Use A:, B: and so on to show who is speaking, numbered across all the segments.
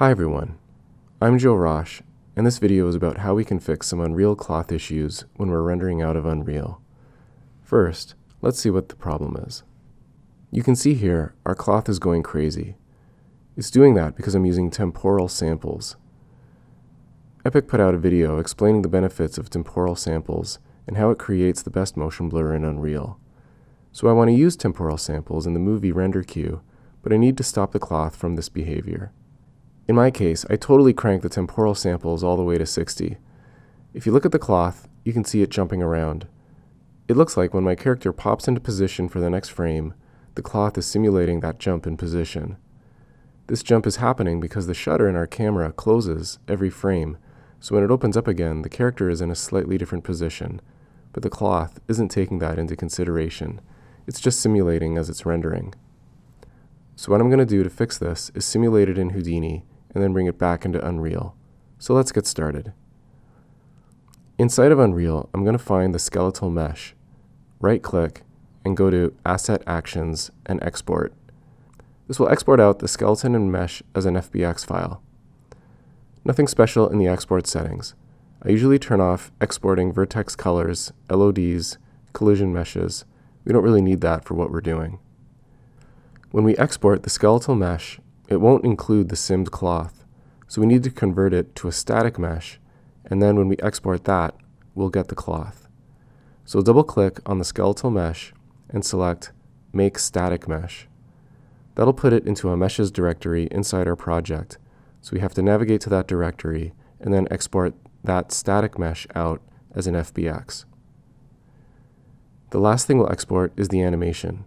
A: Hi everyone, I'm Joe Raasch, and this video is about how we can fix some Unreal cloth issues when we're rendering out of Unreal. First, let's see what the problem is. You can see here, our cloth is going crazy. It's doing that because I'm using temporal samples. Epic put out a video explaining the benefits of temporal samples and how it creates the best motion blur in Unreal. So I want to use temporal samples in the movie render queue, but I need to stop the cloth from this behavior. In my case, I totally crank the temporal samples all the way to 60. If you look at the cloth, you can see it jumping around. It looks like when my character pops into position for the next frame, the cloth is simulating that jump in position. This jump is happening because the shutter in our camera closes every frame, so when it opens up again, the character is in a slightly different position, but the cloth isn't taking that into consideration. It's just simulating as it's rendering. So what I'm going to do to fix this is simulate it in Houdini and then bring it back into Unreal. So let's get started. Inside of Unreal, I'm going to find the skeletal mesh, right click, and go to Asset Actions and Export. This will export out the skeleton and mesh as an FBX file. Nothing special in the export settings. I usually turn off exporting vertex colors, LODs, collision meshes. We don't really need that for what we're doing. When we export the skeletal mesh, it won't include the simmed cloth, so we need to convert it to a static mesh, and then when we export that, we'll get the cloth. So double click on the skeletal mesh and select Make Static Mesh. That'll put it into a meshes directory inside our project, so we have to navigate to that directory and then export that static mesh out as an FBX. The last thing we'll export is the animation.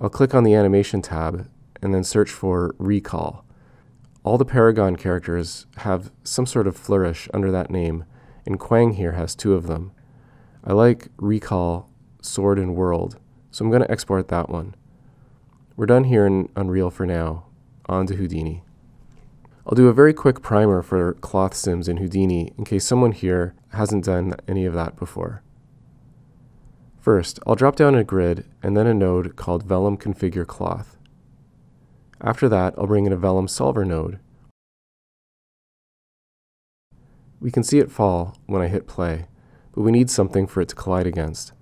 A: I'll click on the animation tab and then search for recall. All the Paragon characters have some sort of flourish under that name, and Kwang here has two of them. I like recall, sword, and world, so I'm going to export that one. We're done here in Unreal for now. On to Houdini. I'll do a very quick primer for cloth sims in Houdini in case someone here hasn't done any of that before. First, I'll drop down a grid and then a node called Vellum Configure Cloth. After that, I'll bring in a Vellum Solver node. We can see it fall when I hit play, but we need something for it to collide against.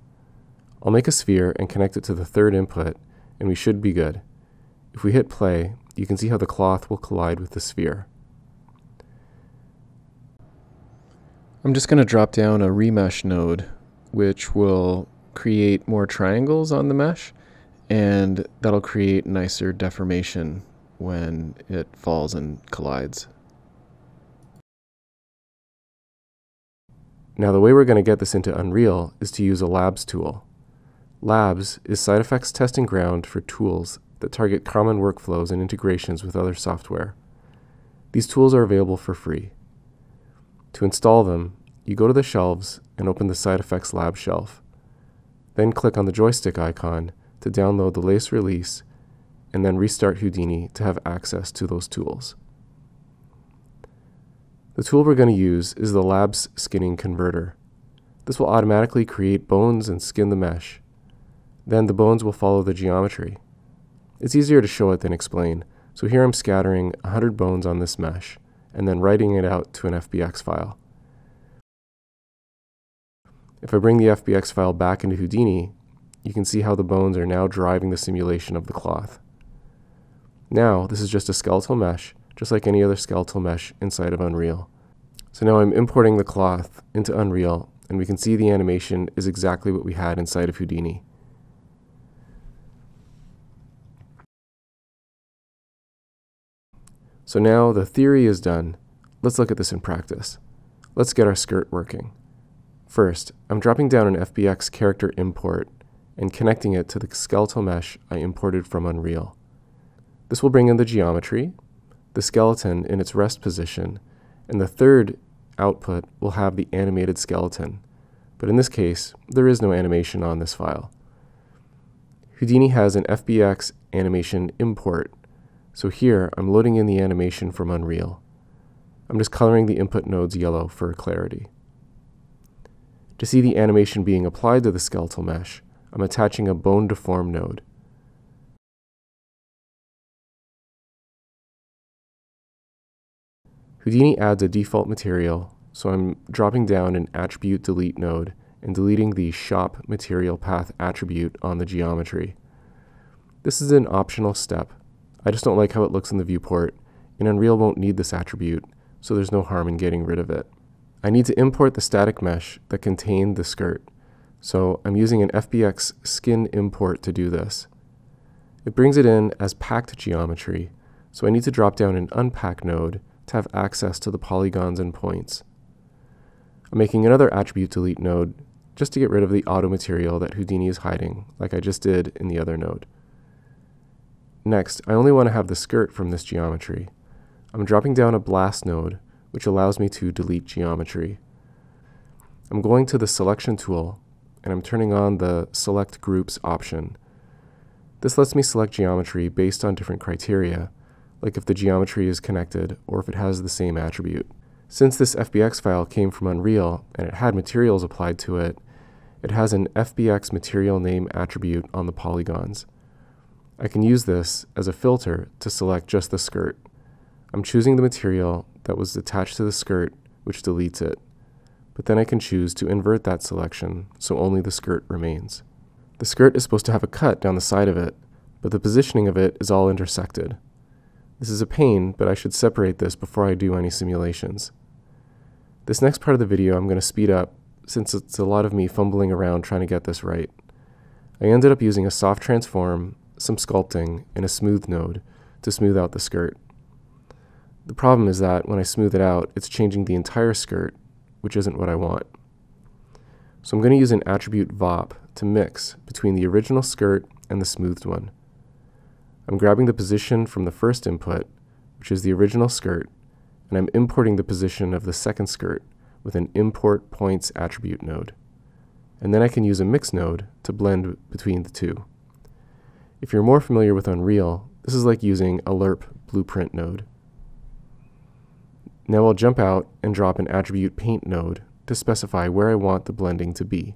A: I'll make a sphere and connect it to the third input, and we should be good. If we hit play, you can see how the cloth will collide with the sphere. I'm just going to drop down a remesh node, which will create more triangles on the mesh and that'll create nicer deformation when it falls and collides. Now the way we're going to get this into Unreal is to use a Labs tool. Labs is SideFX testing ground for tools that target common workflows and integrations with other software. These tools are available for free. To install them, you go to the shelves and open the SideFX Lab shelf. Then click on the joystick icon to download the latest release, and then restart Houdini to have access to those tools. The tool we're going to use is the Labs Skinning Converter. This will automatically create bones and skin the mesh. Then the bones will follow the geometry. It's easier to show it than explain, so here I'm scattering 100 bones on this mesh, and then writing it out to an FBX file. If I bring the FBX file back into Houdini, you can see how the bones are now driving the simulation of the cloth. Now, this is just a skeletal mesh, just like any other skeletal mesh inside of Unreal. So now I'm importing the cloth into Unreal, and we can see the animation is exactly what we had inside of Houdini. So now the theory is done. Let's look at this in practice. Let's get our skirt working. First, I'm dropping down an FBX character import and connecting it to the skeletal mesh I imported from Unreal. This will bring in the geometry, the skeleton in its rest position, and the third output will have the animated skeleton. But in this case, there is no animation on this file. Houdini has an FBX animation import, so here I'm loading in the animation from Unreal. I'm just coloring the input nodes yellow for clarity. To see the animation being applied to the skeletal mesh, I'm attaching a bone deform node. Houdini adds a default material, so I'm dropping down an attribute delete node and deleting the shop material path attribute on the geometry. This is an optional step. I just don't like how it looks in the viewport, and Unreal won't need this attribute, so there's no harm in getting rid of it. I need to import the static mesh that contained the skirt, so I'm using an FBX skin import to do this. It brings it in as packed geometry, so I need to drop down an unpack node to have access to the polygons and points. I'm making another attribute delete node just to get rid of the auto material that Houdini is hiding, like I just did in the other node. Next, I only want to have the skirt from this geometry. I'm dropping down a blast node, which allows me to delete geometry. I'm going to the selection tool, and I'm turning on the select groups option. This lets me select geometry based on different criteria, like if the geometry is connected or if it has the same attribute. Since this FBX file came from Unreal and it had materials applied to it, it has an FBX material name attribute on the polygons. I can use this as a filter to select just the skirt. I'm choosing the material that was attached to the skirt, which deletes it. But then I can choose to invert that selection so only the skirt remains. The skirt is supposed to have a cut down the side of it, but the positioning of it is all intersected. This is a pain, but I should separate this before I do any simulations. This next part of the video I'm going to speed up since it's a lot of me fumbling around trying to get this right. I ended up using a soft transform, some sculpting, and a smooth node to smooth out the skirt. The problem is that when I smooth it out, it's changing the entire skirt, which isn't what I want. So I'm going to use an attribute VOP to mix between the original skirt and the smoothed one. I'm grabbing the position from the first input, which is the original skirt, and I'm importing the position of the second skirt with an import points attribute node. And then I can use a mix node to blend between the two. If you're more familiar with Unreal, this is like using a lerp blueprint node. Now I'll jump out and drop an attribute paint node to specify where I want the blending to be.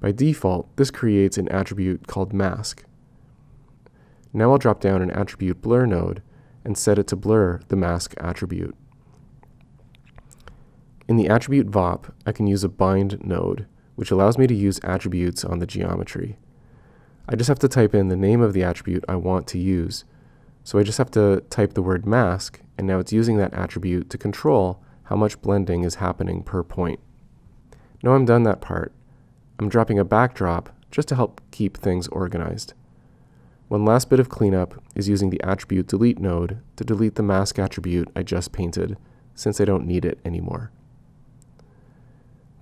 A: By default, this creates an attribute called mask, now I'll drop down an attribute blur node and set it to blur the mask attribute. In the attribute VOP, I can use a bind node, which allows me to use attributes on the geometry. I just have to type in the name of the attribute I want to use. So I just have to type the word mask, and now it's using that attribute to control how much blending is happening per point. Now I'm done that part. I'm dropping a backdrop just to help keep things organized. One last bit of cleanup is using the attribute delete node to delete the mask attribute I just painted, since I don't need it anymore.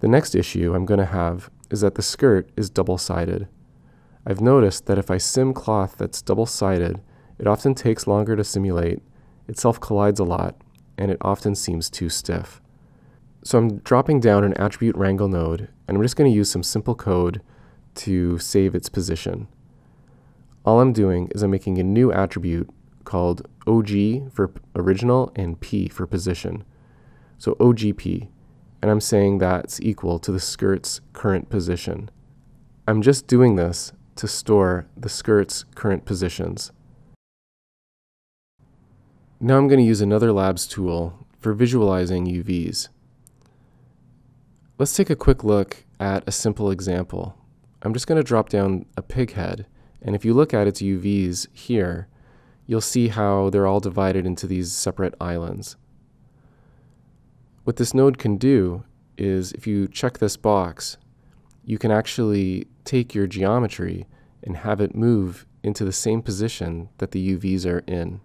A: The next issue I'm going to have is that the skirt is double-sided. I've noticed that if I sim cloth that's double-sided, it often takes longer to simulate, it self-collides a lot, and it often seems too stiff. So I'm dropping down an attribute wrangle node, and I'm just going to use some simple code to save its position all I'm doing is I'm making a new attribute called OG for original and P for position. So OGP, and I'm saying that's equal to the skirt's current position. I'm just doing this to store the skirt's current positions. Now I'm going to use another labs tool for visualizing UVs. Let's take a quick look at a simple example. I'm just going to drop down a pig head and if you look at its UVs here, you'll see how they're all divided into these separate islands. What this node can do is if you check this box, you can actually take your geometry and have it move into the same position that the UVs are in.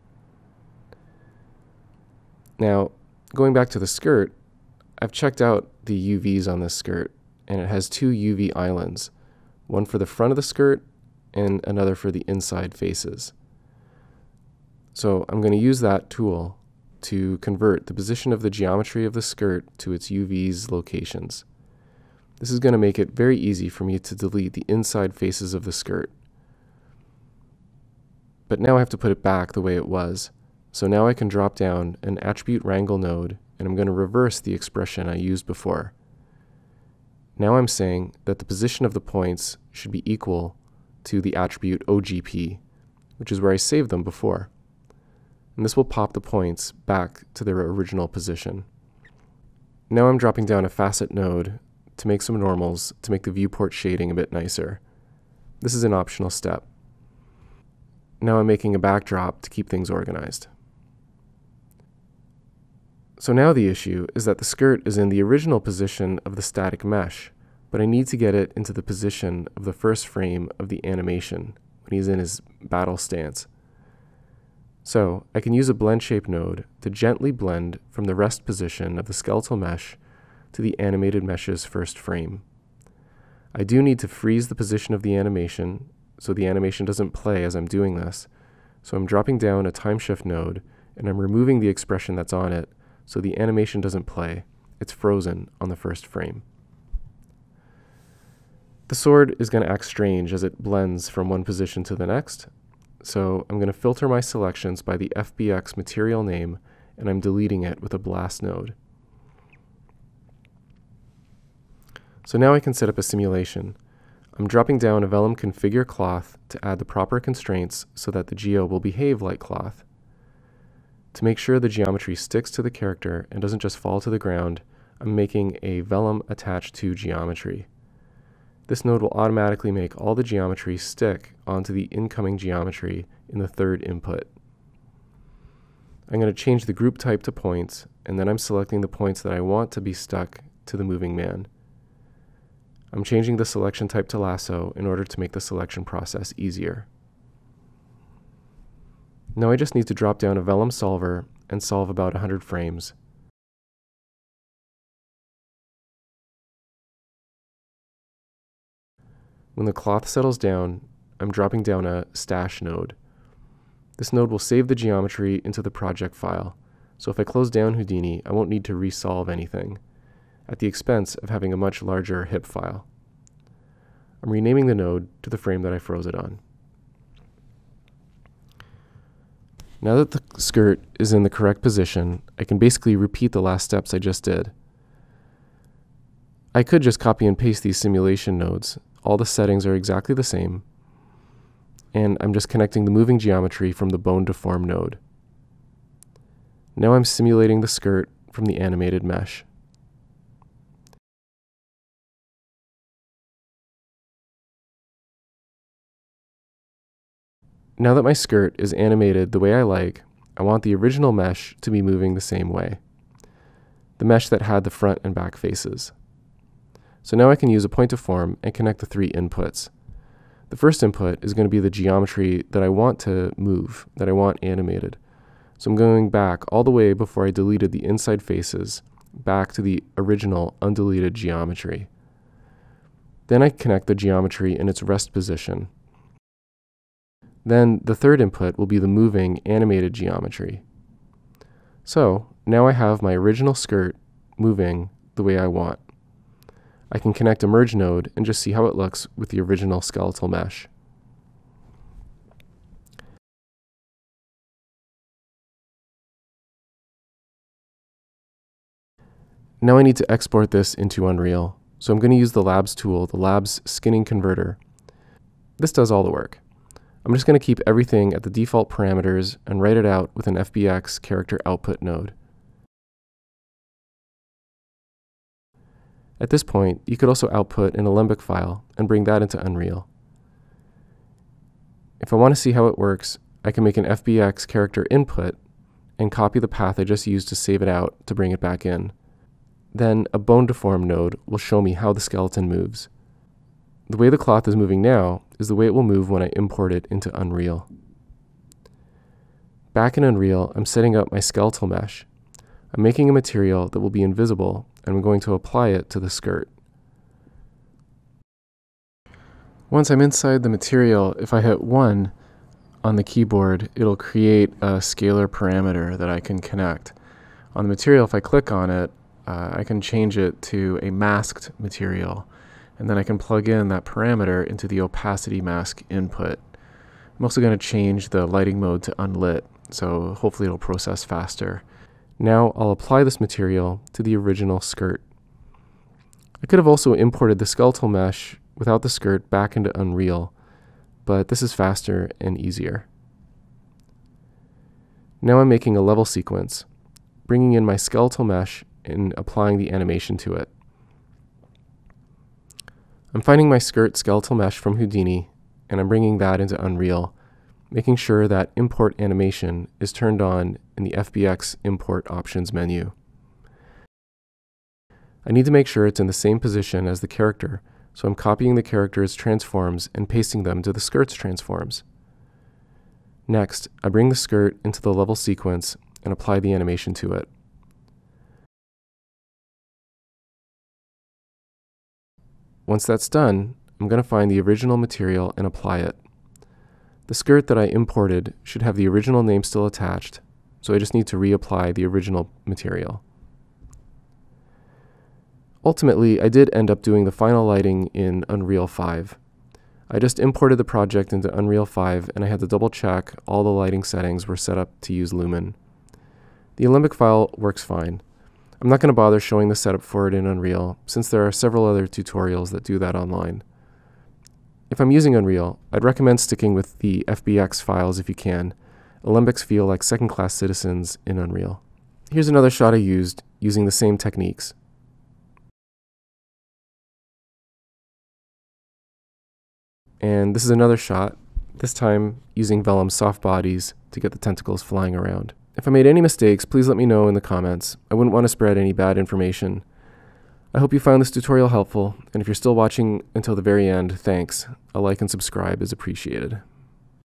A: Now, going back to the skirt, I've checked out the UVs on this skirt, and it has two UV islands, one for the front of the skirt and another for the inside faces. So I'm going to use that tool to convert the position of the geometry of the skirt to its UV's locations. This is going to make it very easy for me to delete the inside faces of the skirt. But now I have to put it back the way it was. So now I can drop down an attribute wrangle node and I'm going to reverse the expression I used before. Now I'm saying that the position of the points should be equal to the attribute OGP, which is where I saved them before. and this will pop the points back to their original position. Now I'm dropping down a facet node to make some normals to make the viewport shading a bit nicer. This is an optional step. Now I'm making a backdrop to keep things organized. So now the issue is that the skirt is in the original position of the static mesh, but I need to get it into the position of the first frame of the animation when he's in his battle stance. So I can use a blend shape node to gently blend from the rest position of the skeletal mesh to the animated mesh's first frame. I do need to freeze the position of the animation so the animation doesn't play as I'm doing this. So I'm dropping down a time shift node and I'm removing the expression that's on it so the animation doesn't play. It's frozen on the first frame. The sword is going to act strange as it blends from one position to the next, so I'm going to filter my selections by the FBX material name and I'm deleting it with a blast node. So now I can set up a simulation. I'm dropping down a Vellum configure cloth to add the proper constraints so that the geo will behave like cloth. To make sure the geometry sticks to the character and doesn't just fall to the ground, I'm making a vellum attached to geometry. This node will automatically make all the geometry stick onto the incoming geometry in the third input. I'm going to change the group type to points, and then I'm selecting the points that I want to be stuck to the moving man. I'm changing the selection type to lasso in order to make the selection process easier. Now I just need to drop down a Vellum solver and solve about 100 frames. When the cloth settles down, I'm dropping down a stash node. This node will save the geometry into the project file, so if I close down Houdini, I won't need to resolve anything, at the expense of having a much larger HIP file. I'm renaming the node to the frame that I froze it on. Now that the skirt is in the correct position, I can basically repeat the last steps I just did. I could just copy and paste these simulation nodes. All the settings are exactly the same. And I'm just connecting the moving geometry from the bone deform node. Now I'm simulating the skirt from the animated mesh. Now that my skirt is animated the way I like, I want the original mesh to be moving the same way. The mesh that had the front and back faces. So now I can use a point deform and connect the three inputs. The first input is going to be the geometry that I want to move, that I want animated. So I'm going back all the way before I deleted the inside faces, back to the original undeleted geometry. Then I connect the geometry in its rest position, then the third input will be the moving animated geometry. So now I have my original skirt moving the way I want. I can connect a merge node and just see how it looks with the original skeletal mesh. Now I need to export this into Unreal, so I'm going to use the Labs tool, the Labs Skinning Converter. This does all the work. I'm just going to keep everything at the default parameters and write it out with an FBX character output node. At this point, you could also output an Alembic file and bring that into Unreal. If I want to see how it works, I can make an FBX character input and copy the path I just used to save it out to bring it back in. Then a bone deform node will show me how the skeleton moves. The way the cloth is moving now is the way it will move when I import it into Unreal. Back in Unreal, I'm setting up my skeletal mesh. I'm making a material that will be invisible, and I'm going to apply it to the skirt. Once I'm inside the material, if I hit 1 on the keyboard, it'll create a scalar parameter that I can connect. On the material, if I click on it, uh, I can change it to a masked material and then I can plug in that parameter into the opacity mask input. I'm also going to change the lighting mode to unlit, so hopefully it'll process faster. Now I'll apply this material to the original skirt. I could have also imported the skeletal mesh without the skirt back into Unreal, but this is faster and easier. Now I'm making a level sequence, bringing in my skeletal mesh and applying the animation to it. I'm finding my skirt skeletal mesh from Houdini, and I'm bringing that into Unreal, making sure that import animation is turned on in the FBX import options menu. I need to make sure it's in the same position as the character, so I'm copying the character's transforms and pasting them to the skirt's transforms. Next, I bring the skirt into the level sequence and apply the animation to it. Once that's done, I'm going to find the original material and apply it. The skirt that I imported should have the original name still attached, so I just need to reapply the original material. Ultimately, I did end up doing the final lighting in Unreal 5. I just imported the project into Unreal 5 and I had to double check all the lighting settings were set up to use Lumen. The Alembic file works fine. I'm not going to bother showing the setup for it in Unreal, since there are several other tutorials that do that online. If I'm using Unreal, I'd recommend sticking with the FBX files if you can. Alembics feel like second-class citizens in Unreal. Here's another shot I used using the same techniques. And this is another shot, this time using Vellum soft bodies to get the tentacles flying around. If I made any mistakes, please let me know in the comments. I wouldn't want to spread any bad information. I hope you found this tutorial helpful, and if you're still watching until the very end, thanks. A like and subscribe is appreciated.